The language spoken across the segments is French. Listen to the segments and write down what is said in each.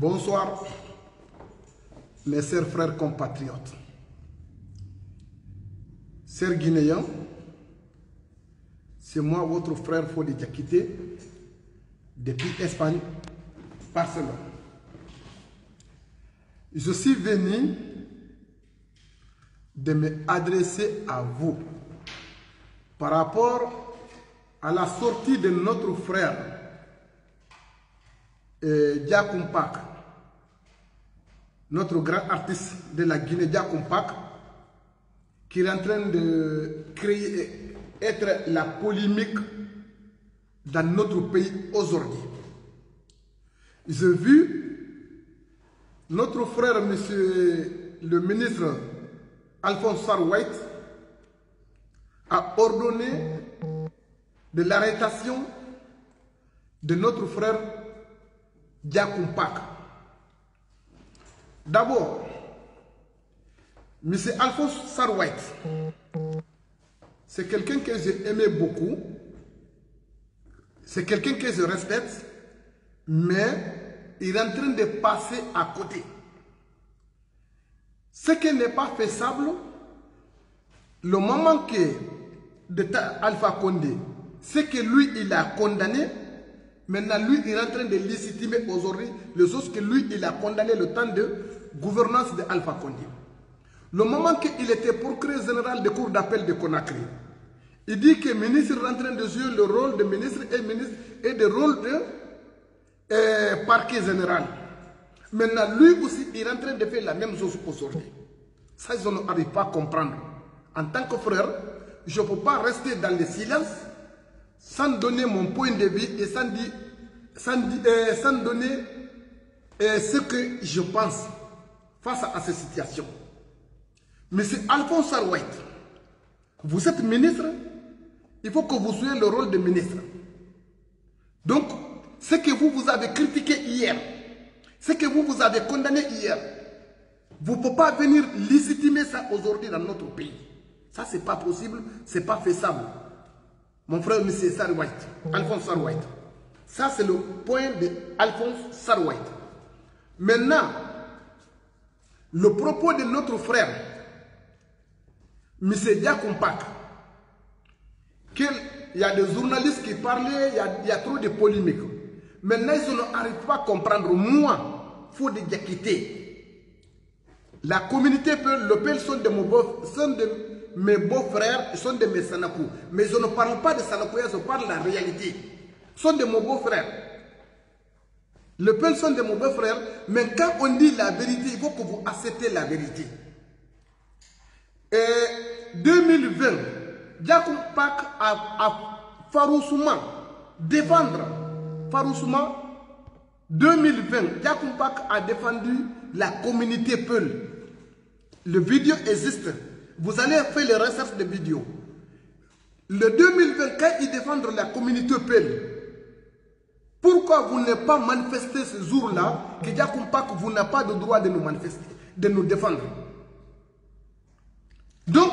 Bonsoir, mes chers frères compatriotes. Chers Guinéens, c'est moi, votre frère Diakité, depuis Espagne, Barcelone. Je suis venu de me adresser à vous par rapport à la sortie de notre frère euh, Diakoumpak, notre grand artiste de la Guinée, Diakoumpak, qui est en train de créer, être la polémique dans notre pays aujourd'hui. J'ai vu notre frère, monsieur le ministre Alphonse Sarwait, a ordonné de l'arrestation de notre frère D'abord, M. Alphonse Sarwait, c'est quelqu'un que j'ai aimé beaucoup, c'est quelqu'un que je respecte, mais il est en train de passer à côté. Ce qui n'est pas faisable, le moment que de Alpha Condé, ce que lui il a condamné, maintenant lui il est en train de légitimer aujourd'hui les choses que lui il a condamné le temps de gouvernance de Alpha Condé. Le moment qu'il était procureur général de cour d'appel de Conakry, il dit que le ministre est en train de jouer le rôle de ministre et ministre et le rôle de euh, parquet général. Maintenant, lui aussi, il est en train de faire la même chose aujourd'hui. Ça, je n'arrive pas à comprendre. En tant que frère, je ne peux pas rester dans le silence sans donner mon point de vue et sans, sans, euh, sans donner euh, ce que je pense face à cette situation. Monsieur Alphonse Sarwait, vous êtes ministre, il faut que vous soyez le rôle de ministre. Donc, ce que vous, vous avez critiqué hier, ce que vous, vous avez condamné hier, vous ne pouvez pas venir légitimer ça aujourd'hui dans notre pays. Ça, ce n'est pas possible, ce n'est pas faisable. Mon frère, M. Sarwait, Alphonse Sarwait. Ça, c'est le point de Alphonse Sarwait. Maintenant, le propos de notre frère, M. Diakoumpak, qu'il y a des journalistes qui parlaient, il y a, trop de polémiques. Maintenant, ils n'arrivent pas à comprendre. Moi, faut de Diakité. La communauté le Peul sont de, sont de mes beaux-frères, sont de mes Sanakou. Mais je ne parle pas de Sanakou, je parle de la réalité. Ils sont de mes beaux-frères. Le Peul sont de mes beaux-frères, mais quand on dit la vérité, il faut que vous acceptez la vérité. Et 2020, Diakoum Pak a, farouchement défendre, farouchement, 2020, Diakoum Pak a défendu la communauté Peul. Le vidéo existe. Vous allez faire les recherches de vidéos. Le 2020, quand ils défendent la communauté Peul, pourquoi vous n'avez pas manifesté ce jour-là que Pak, vous n'avez pas de droit de nous manifester, de nous défendre? Donc,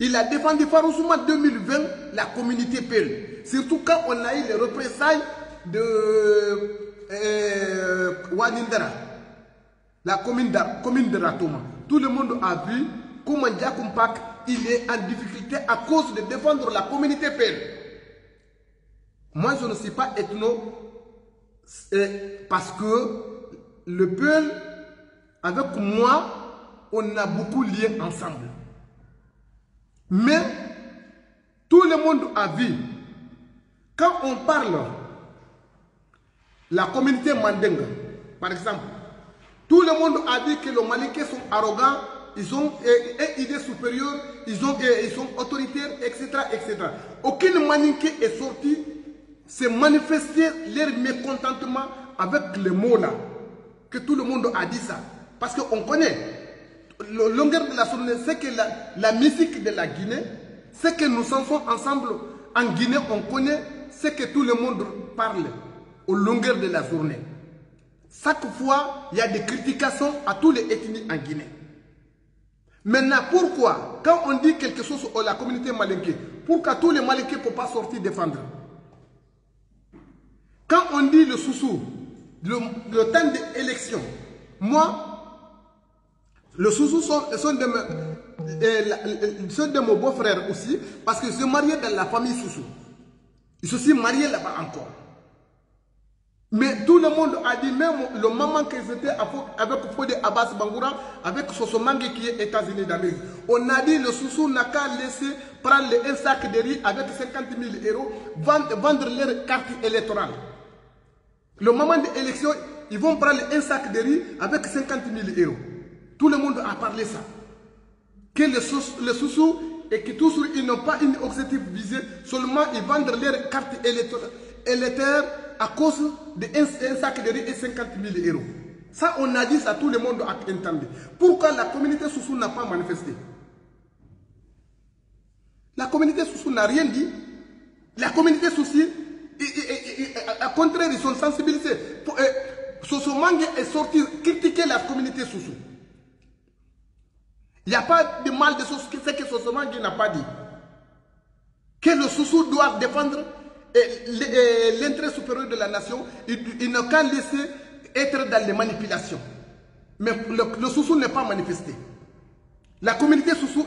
il a défendu farouchement 2020 la communauté Peul. Surtout quand on a eu les représailles de euh, Wanindara, la commune de, commune de Ratoma. Tout le monde a vu comment Diakoumpak il est en difficulté à cause de défendre la communauté Peul. Moi, je ne suis pas ethno parce que le Peul, avec moi, on a beaucoup lié ensemble. Mais tout le monde a vu, quand on parle la communauté Mandingue, par exemple, tout le monde a dit que les Malinqués sont arrogants, ils ont une idée supérieure, ils, ont, ils sont autoritaires, etc., etc. Aucun est sorti se manifester leur mécontentement avec les mots là, que tout le monde a dit ça. Parce qu'on connaît la longueur de la journée, c'est que la, musique de la Guinée, c'est que nous sommes ensemble en Guinée, on connaît ce que tout le monde parle aux longueur de la journée. Chaque fois, il y a des critications à tous les ethnies en Guinée. Maintenant, pourquoi Quand on dit quelque chose à la communauté malinké, pourquoi tous les malinqués ne peuvent pas sortir défendre? Quand on dit le soussou, le, le temps d'élection, moi, le sous sont, sont de, me, sont de mon beau-frère aussi, parce que je suis marié dans la famille Soussou. Sont aussi mariés là-bas encore. Mais tout le monde a dit, même le moment qu'ils étaient avec Fode Abbas Bangoura, avec Sosomangue qui est États-Unis d'Amérique, on a dit le Soussou n'a qu'à laisser prendre un sac de riz avec 50 000 euros, vendre, vendre leur carte électorale. Le moment de l'élection, ils vont prendre un sac de riz avec 50 000 euros. Tout le monde a parlé ça. Que les sous- les sous-sous et que tous ils n'ont pas une objectif visé, seulement ils vendent leur carte électorale à cause d'un un sac de riz et 50 000 euros. Ça, on a dit ça, tout le monde a entendu. Pourquoi la communauté sous n'a pas manifesté? La communauté sous n'a rien dit. La communauté souci, à contraire, ils sont sensibilisés. Euh, Soso Mangue est sorti critiquer la communauté Soussou. Il n'y a pas de mal de ce que Soso Mangue n'a pas dit. Que le Soussou doit défendre euh, l'intérêt supérieur de la nation, il, n'a qu'à laisser être dans les manipulations. Mais le, le Soussou n'est pas manifesté. La communauté Soussou,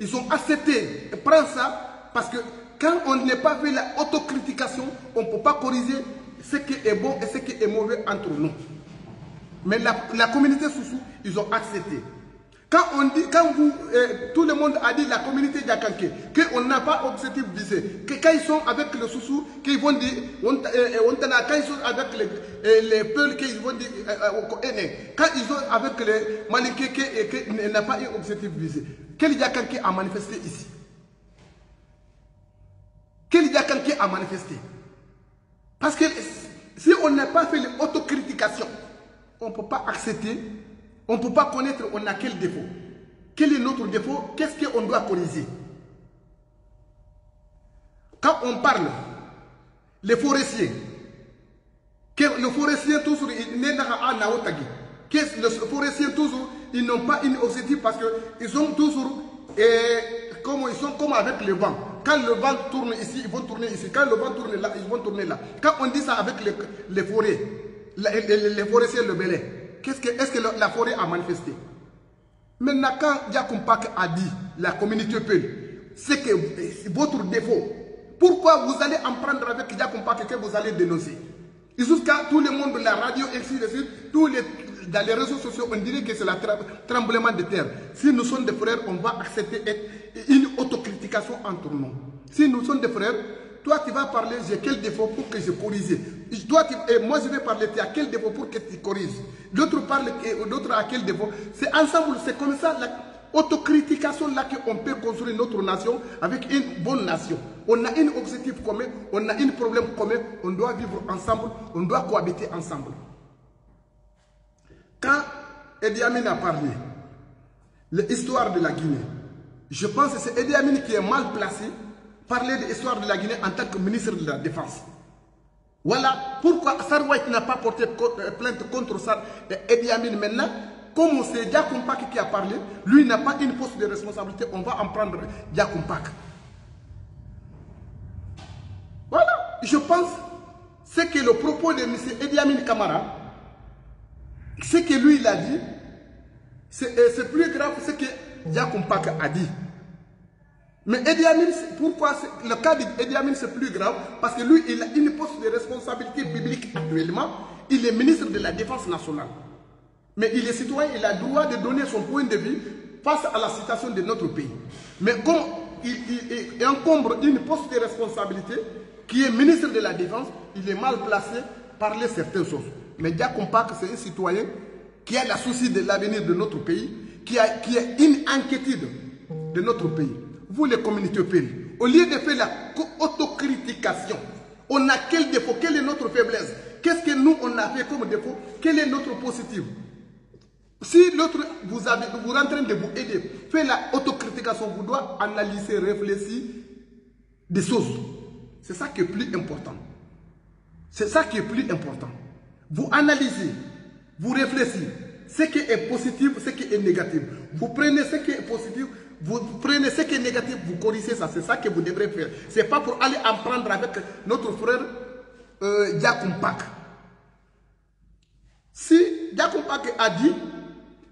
ils ont accepté, prend ça, parce que quand on n'est pas fait la autocritication, on ne peut pas corriger ce qui est bon et ce qui est mauvais entre nous. Mais la, la communauté Soussou, ils ont accepté. Quand on dit, quand vous, euh, tout le monde a dit la communauté Diakanké, qu'on n'a pas objectif visé, que quand ils sont avec le Soussou, qu'ils vont dire, on, t'en a- quand ils sont avec les, les peuples, qu'ils vont dire, aînés, quand ils sont avec les Malinké, qu'il n'a pas eu objectif visé, quel Diakanké a manifesté ici? Quel Diakanké a manifesté? Parce que si on n'a pas fait l'autocritication, on ne peut pas accepter, on ne peut pas connaître on a quel défaut. Quel est notre défaut? Qu'est-ce qu'on doit corriger? Quand on parle, les forestiers, le forestier toujours, il n'est. Que le forestier toujours, ils n'ont pas une objectif parce qu'ils ont toujours, et, comme, ils sont comme avec le vent. Quand le vent tourne ici, ils vont tourner ici. Quand le vent tourne là, ils vont tourner là. Quand on dit ça avec les, forêts, les, forestiers, le belay, qu'est-ce que, est-ce que la forêt a manifesté? Maintenant, quand Diakumpak a dit, la communauté Peul, c'est que euh, votre défaut, pourquoi vous allez en prendre avec Diakumpak que vous allez dénoncer? Jusqu'à tout le monde, la radio, ainsi de suite, tous les, dans les réseaux sociaux, on dirait que c'est le tremblement de terre. Si nous sommes des frères, on va accepter une autocritication entre nous. Si nous sommes des frères, toi tu vas parler, j'ai quel défaut pour que je corrige. Toi, et moi je vais parler, tu as quel défaut pour que tu corriges. L'autre parle, et l'autre a quel défaut. C'est ensemble, c'est comme ça, la autocritication là qu'on peut construire notre nation avec une bonne nation. On a un objectif commun, on a un problème commun, on doit vivre ensemble, on doit cohabiter ensemble. Quand Edi Amin a parlé, l'histoire de la Guinée, je pense que c'est Edi Amin qui est mal placé parler de l'histoire de la Guinée en tant que ministre de la Défense. Voilà pourquoi Sarwait n'a pas porté euh, plainte contre Sar euh, Edi Amin maintenant. Comme c'est Diakumpak qui a parlé, lui n'a pas une poste de responsabilité, on va en prendre Diakumpak. Voilà, je pense c'est que le propos de M. Edi Amin Kamara, ce que lui il a dit, c'est euh, plus grave ce que Diakumpak a dit. Mais Edi Amin, pourquoi le cas d'Edi Amin c'est plus grave Parce que lui, il a une poste de responsabilité publique actuellement. Il est ministre de la Défense nationale. Mais il est citoyen, il a le droit de donner son point de vue face à la situation de notre pays. Mais comme il, il- encombre une poste de responsabilité qui est ministre de la Défense, il est mal placé par les certaines choses. Mais Diakompak, c'est un citoyen qui a la souci de l'avenir de notre pays, qui a, qui a une inquiétude de notre pays. Vous, les communautés pays, au lieu de faire la autocritication, on a quel défaut, quelle est notre faiblesse? Qu'est-ce que nous, on a fait comme défaut? Quel est notre positif? Si l'autre vous, avez, vous en train de vous aider, fait la autocritication, vous doit analyser, réfléchir des choses. C'est ça qui est plus important. C'est ça qui est plus important. Vous analysez, vous réfléchissez, ce qui est positif, ce qui est négatif. Vous prenez ce qui est positif, vous prenez ce qui est négatif, vous corrigez ça. C'est ça que vous devrez faire. Ce n'est pas pour aller en prendre avec notre frère euh, Diakumpak. Diakompake a dit,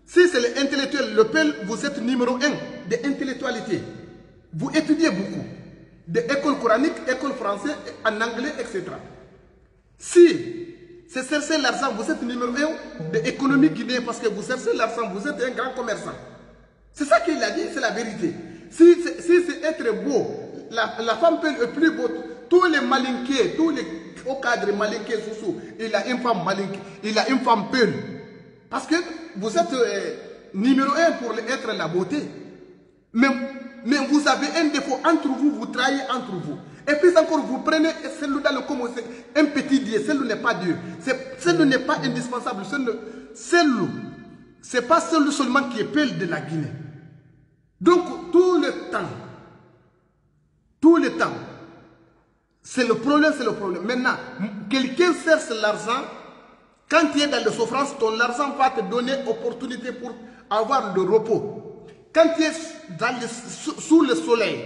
si c'est l'intellectuel, le PEL, vous êtes numéro un de intellectualité. Vous étudiez beaucoup. De école coranique, école française, en anglais, etc. Si c'est chercher l'argent, vous êtes numéro un de l'économie guinéenne parce que vous cherchez l'argent, vous êtes un grand commerçant. C'est ça qu'il a dit, c'est la vérité. Si c'est être beau, la, la femme peut est plus beau. Tous les malinqués, tous les hauts cadres malinqués, sous il a une femme malinquée, il a une femme peule. Parce que vous êtes euh, numéro un pour être la beauté. Mais, mais vous avez un défaut entre vous, vous trahissez entre vous. Et puis encore, vous prenez celle dans le un petit Dieu. Celle n'est pas Dieu. Celle n'est pas indispensable. Celle, c'est pas celle seulement qui est pelle de la Guinée. Donc, tout le temps, tout le temps, c'est le problème, c'est le problème. Maintenant, quelqu'un cherche l'argent, quand tu es dans la souffrance, ton argent va te donner opportunité pour avoir le repos. Quand tu es dans sous le soleil,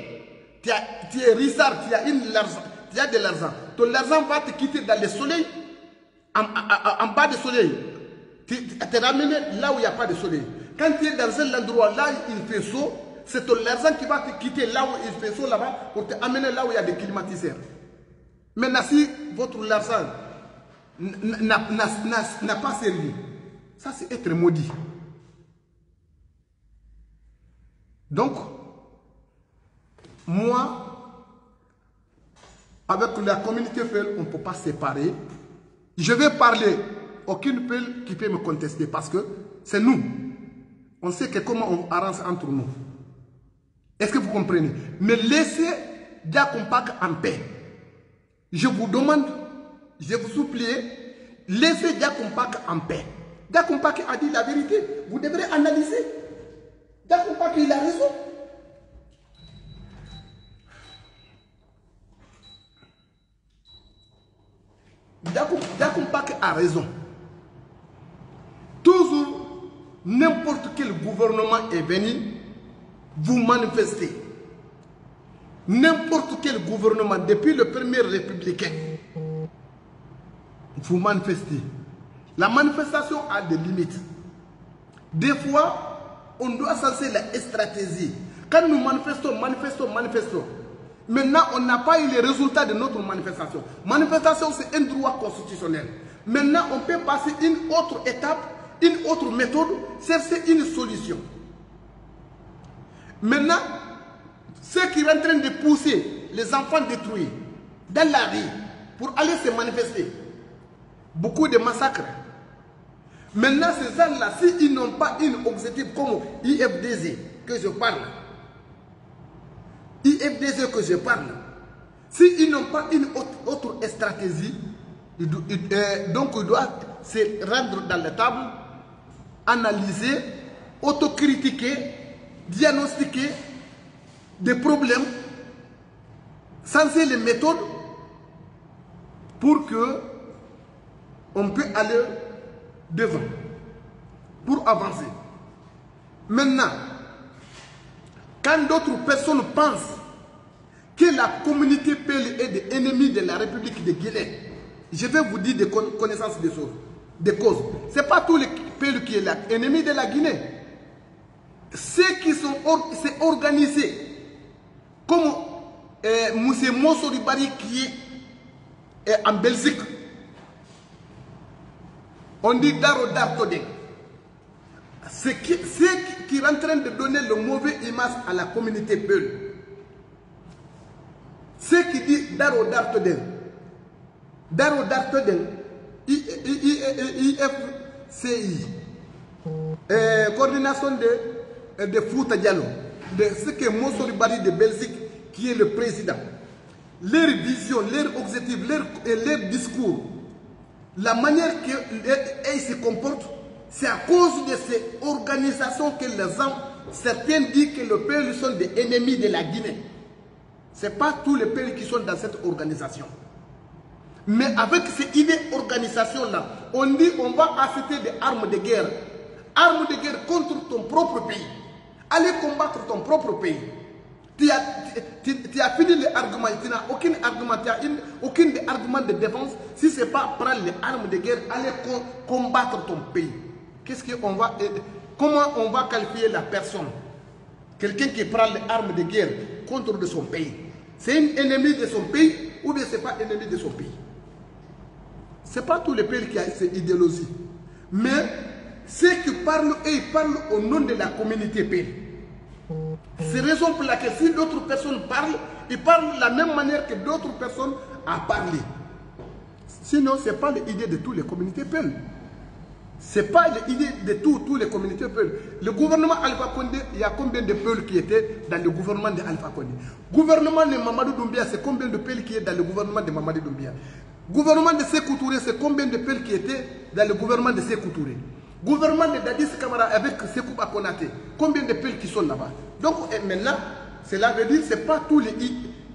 tu, es risard, tu as, une tu as de l'argent. Ton argent va te quitter dans le soleil, en, bas du soleil. Tu te ramener là où il n'y a pas de soleil. Quand tu es dans un endroit là il fait chaud, c'est ton argent qui va te quitter là où il fait chaud là-bas pour te amener là où il y a des climatiseurs. Maintenant, si votre argent n'a pas servi, ça c'est être maudit. Donc, moi, avec la communauté Peul, on ne peut pas séparer. Je vais parler, aucune Peul qui peut me contester parce que c'est nous. On sait que comment on arrange entre nous. Est-ce que vous comprenez? Mais laissez Diakompac en paix. Je vous demande, je vous supplie, laissez Diakompac en paix. Diakompac a dit la vérité. Vous devrez analyser. Diakompac, il a raison. Diakompac a raison. Toujours, n'importe quel gouvernement est venu, vous manifestez. N'importe quel gouvernement, depuis le premier républicain, vous manifestez. La manifestation a des limites. Des fois, on doit censer la stratégie. Quand nous manifestons, manifestons, manifestons, maintenant on n'a pas eu les résultats de notre manifestation. Manifestation, c'est un droit constitutionnel. Maintenant, on peut passer une autre étape, une autre méthode, chercher une solution. Maintenant, ceux qui sont en train de pousser les enfants détruits dans la rue pour aller se manifester, beaucoup de massacres. Maintenant, ces gens-là, s'ils n'ont pas une objectif comme IFDZ que je parle, IFDZ que je parle, s'ils n'ont pas une autre, stratégie, euh, donc ils doivent se rendre dans la table, analyser, autocritiquer, diagnostiquer des problèmes, censer les méthodes pour que on peut aller devant, pour avancer. Maintenant, quand d'autres personnes pensent que la communauté PL est des ennemis de la République de Guinée, je vais vous dire des connaissances des choses, des causes. Ce n'est pas tous les PL qui est l'ennemi de la Guinée. Ceux qui sont organisés, comme euh, M. Mosso Bari qui est en Belgique, on dit Daro Dartodé. C'est qui, qui est en train de donner le mauvais image à la communauté Peul. Ce qui dit Daro Dartodé. Daro Dartodé, IFCI, euh, coordination de, de Fouta Diallo, de ce que Mossori Bari de Belgique, qui est le président. Leur vision, leur objectif, leur, discours, la manière qu'ils se comportent, c'est à cause de ces organisations que les gens, certains disent que les pays sont des ennemis de la Guinée. Ce n'est pas tous les pays qui sont dans cette organisation. Mais avec ces idées organisation-là, on dit on va acheter des armes de guerre. Armes de guerre contre ton propre pays. Allez combattre ton propre pays. Tu as, tu, as fini les arguments, tu n'as aucun argument, tu n'as aucun argument de défense. Si ce n'est pas prendre les armes de guerre, aller combattre ton pays. qu'est-ce qu'on va, comment on va qualifier la personne? Quelqu'un qui prend les armes de guerre contre de son pays. C'est un ennemi de son pays ou bien ce n'est pas ennemi de son pays? Ce n'est pas tous les pays qui ont cette idéologie. Mais ceux qui parlent, et ils parlent au nom de la communauté pays. C'est raison pour laquelle si d'autres personnes parlent, ils parlent de la même manière que d'autres personnes ont parlé. Sinon, ce n'est pas l'idée de toutes les communautés peuples. Ce n'est pas l'idée de toutes les communautés peuples. Le gouvernement Alpha Condé, il y a combien de peuples qui étaient dans le gouvernement de Alpha Condé? Gouvernement de Mamadou Doumbia, c'est combien de peuples qui étaient dans le gouvernement de Mamadou Doumbia? Gouvernement de Sékou c'est combien de peuples qui étaient dans le gouvernement de Sékou gouvernement de Dadis Kamara avec Sékou Akonate, combien de peuples qui sont là-bas? Donc maintenant, cela veut dire que ce n'est pas tous les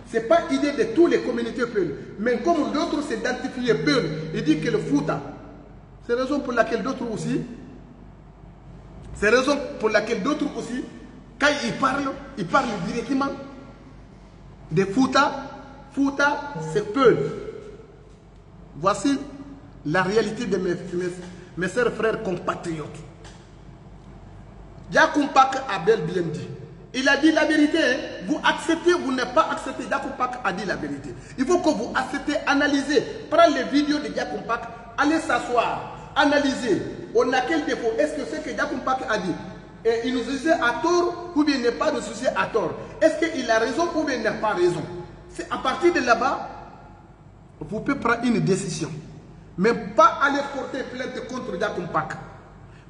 c'est pas de toutes les communautés peuples. Mais comme d'autres s'identifient peuple, il dit que le Fouta, c'est la raison pour laquelle d'autres aussi, c'est la raison pour laquelle d'autres aussi, quand ils parlent, ils parlent directement de Fouta. Fouta, c'est peuple. Voici la réalité de mes, mes, mes sœurs frères compatriotes. Yakumpak a bel bien dit. Il a dit la vérité. Vous acceptez, vous n'êtes pas accepté. Yakumpak a dit la vérité. Il faut que vous acceptez, analysez. Prenez les vidéos de Yakumpak, allez s'asseoir, analysez. On a quel défaut? Est-ce que c'est que Yakumpak a dit il nous disait à tort ou bien n'est pas de souci à tort? Est-ce qu'il a raison ou bien il n'a pas raison? C'est à partir de là-bas, vous pouvez prendre une décision. Mais pas aller porter plainte contre Yakumpak.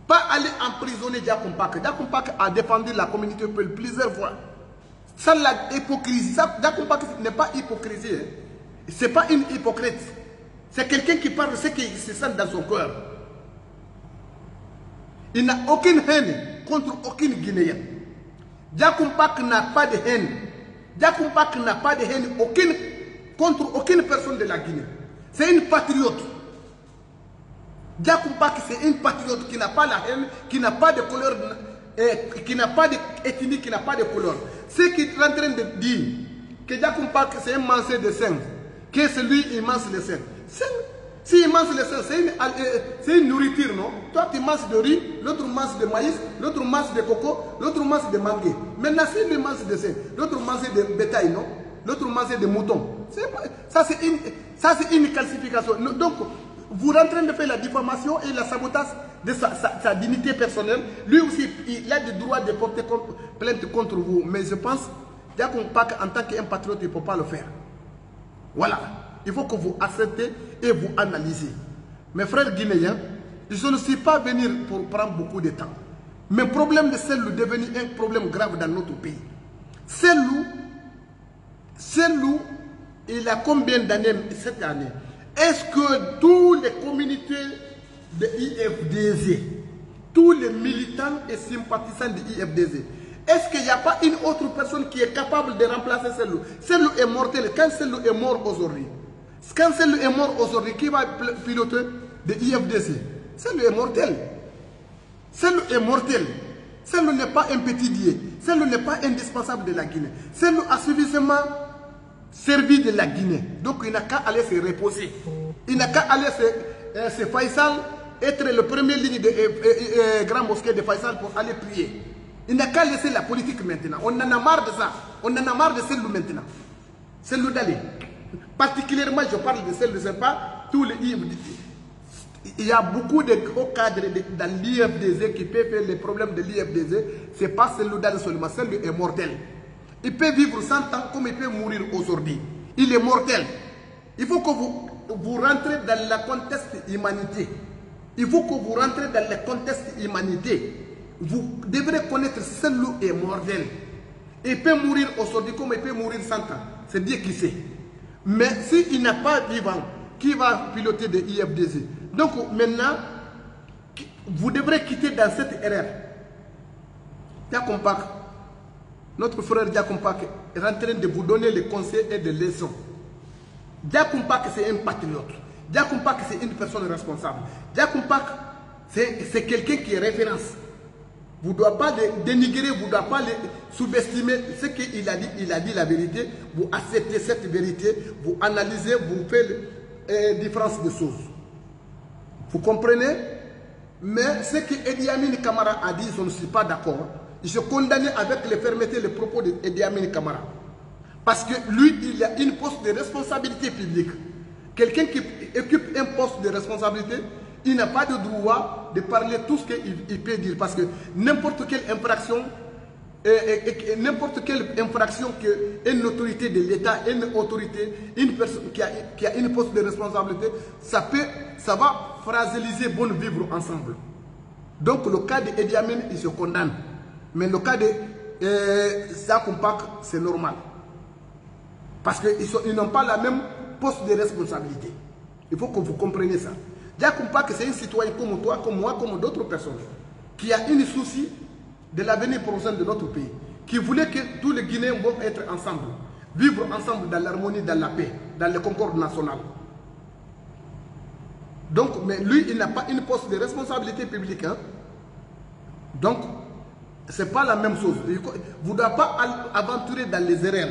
Pas aller emprisonner Diakompak. Diakompak a défendu la communauté plusieurs fois. Ça, la hypocrisie. Diakompak n'est pas hypocrisie. Hein. Ce n'est pas une hypocrite. C'est quelqu'un qui parle de ce qui se sent dans son cœur. Il n'a aucune haine contre aucune Guinéen. Diakompak n'a pas de haine. Diakompak n'a pas de haine aucune, contre aucune personne de la Guinée. C'est une patriote. Diakoumpak, c'est une patriote qui n'a pas la haine, qui n'a pas de couleur, qui n'a pas d'ethnie, qui n'a pas de couleur. Ce qui est en train de dire que Diakoumpak, c'est un manceur de sein, que c'est lui, il mange le sein. S'il mange le sein, c'est une, nourriture, non? Toi, tu manges de riz, l'autre mange de maïs, l'autre mange de coco, l'autre mange de mangue. Maintenant, s'il lui mange de sein, l'autre mange de bétail, non? L'autre mange de mouton. Ça, c'est une, une calcification. Donc, vous rentrez de faire la diffamation et la sabotage de sa, dignité personnelle. Lui aussi, il a le droit de porter plainte contre vous. Mais je pense, en tant qu'un patriote, il ne peut pas le faire. Voilà. Il faut que vous acceptez et vous analysez. Mes frères guinéens, je ne suis pas venu pour prendre beaucoup de temps. Mais le problème de celle est devenu un problème grave dans notre pays. Celle-là, il a combien d'années cette année est-ce que toutes les communautés de IFDZ, tous les militants et sympathisants de IFDZ, est-ce qu'il n'y a pas une autre personne qui est capable de remplacer celle-là Celle-là est mortelle. Quand celle-là est mort aujourd'hui, quand celle-là est mort aujourd'hui, qui va piloter de IFDZ Celle-là est mortelle. Celle-là est mortelle. Celle-là n'est pas un petit dieu. Celle-là n'est pas indispensable de la Guinée. Celle-là a suffisamment servi de la Guinée. Donc il n'a qu'à aller se reposer. Il n'a qu'à aller se, euh, se Faisal, être le premier ligne de euh, euh, grand mosquée de Faisal pour aller prier. Il n'a qu'à laisser la politique maintenant. On en a marre de ça. On en a marre de celle maintenant. Celle d'aller. Particulièrement, je parle de celle de pas tous les il y a beaucoup de hauts cadres dans l'IFDZ qui peuvent faire les problèmes de l'IFDZ. Ce n'est pas celle d'aller seulement, celle est mortelle. Il peut vivre 100 ans comme il peut mourir aujourd'hui. Il est mortel. Il faut que vous, vous rentrez dans le contexte humanité. Il faut que vous rentrez dans le contexte humanité. Vous devrez connaître celui est mortel. Il peut mourir aujourd'hui comme il peut mourir 100 ans. C'est Dieu qui sait. Mais s'il n'a pas vivant, qui va piloter de IFDZ Donc maintenant, vous devrez quitter dans cette erreur. T'as compris? Notre frère Diakompak est en train de vous donner les conseils et des leçons. Diakompak, c'est un patriote. Diakompak, c'est une personne responsable. Diakompak, c'est quelqu'un qui est référence. Vous ne doivez pas le dénigrer, vous ne doivez pas le sous-estimer. Ce qu'il a dit, il a dit la vérité. Vous acceptez cette vérité, vous analysez, vous faites la différence des choses. Vous comprenez? Mais ce que Edi Amin Kamara a dit, je ne suis pas d'accord. Je condamne avec les fermeté les propos d'Edi Amin Kamara. Parce que lui, il a une poste de responsabilité publique. Quelqu'un qui occupe un poste de responsabilité, il n'a pas de droit de parler tout ce qu'il peut dire. Parce que n'importe quelle infraction, n'importe quelle infraction qu'une autorité de l'État, une autorité, une personne qui a, qui a, une poste de responsabilité, ça, peut, ça va fragiliser bon vivre ensemble. Donc le cas de Amin, il se condamne. Mais le cas de euh, Sakumpak, c'est normal. Parce qu'ils ils n'ont pas la même poste de responsabilité. Il faut que vous compreniez ça. Diakumpak, c'est un citoyen comme toi, comme moi, comme d'autres personnes, qui a une souci de l'avenir prochain de notre pays, qui voulait que tous les Guinéens vont être ensemble, vivre ensemble dans l'harmonie, dans la paix, dans le concorde national. Donc, mais lui, il n'a pas une poste de responsabilité publique. Hein? Donc, ce n'est pas la même chose. Vous ne devez pas aventurer dans les erreurs.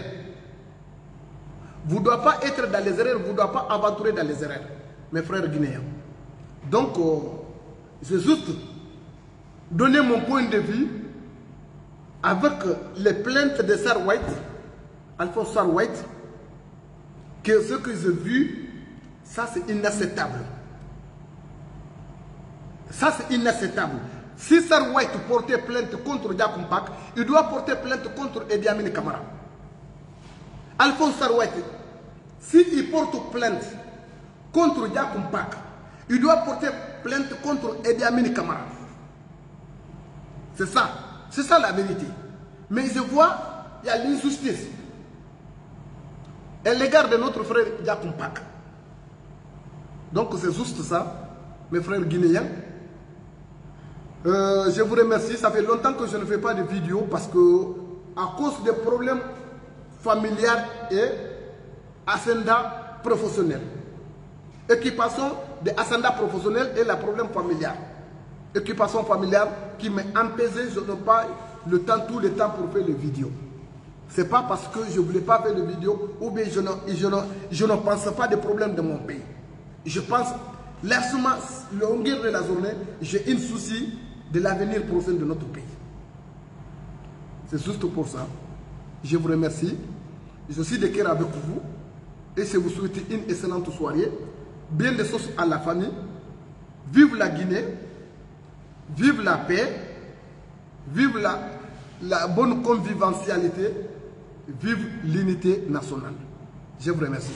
Vous ne devez pas être dans les erreurs, vous ne devez pas aventurer dans les erreurs, mes frères guinéens. Donc, euh, c'est juste donner mon point de vue avec les plaintes de Sar White, Alphonse Sar White, que ce que j'ai vu, ça c'est inacceptable. Ça c'est inacceptable. Si Sar portait plainte contre Diakumpak, il doit porter plainte contre Edi Amin Kamara. Alphonse Sar s'il porte plainte contre Diakumpak, il doit porter plainte contre Edi Amin Kamara. C'est ça. C'est ça la vérité. Mais je vois, il y a l'injustice. À l'égard de notre frère Diakumpak. Donc c'est juste ça, mes frères guinéens. Euh, je vous remercie. Ça fait longtemps que je ne fais pas de vidéos parce que, à cause des problèmes familiaux et ascendants professionnels. Équipation de ascendants professionnels et le problème familial. Équipation familiale qui m'a empêché, je n'ai pas le temps, tout le temps pour faire les vidéos. Ce n'est pas parce que je ne voulais pas faire les vidéos ou bien je ne, je, ne, je ne pense pas des problèmes de mon pays. Je pense, largement, longueur de la journée, j'ai un souci de l'avenir prochain de notre pays. C'est juste pour ça. Je vous remercie. Je suis de cœur avec vous. Et je vous souhaite une excellente soirée. Bien de choses à la famille. Vive la Guinée. Vive la paix. Vive la, la bonne convivialité. Vive l'unité nationale. Je vous remercie.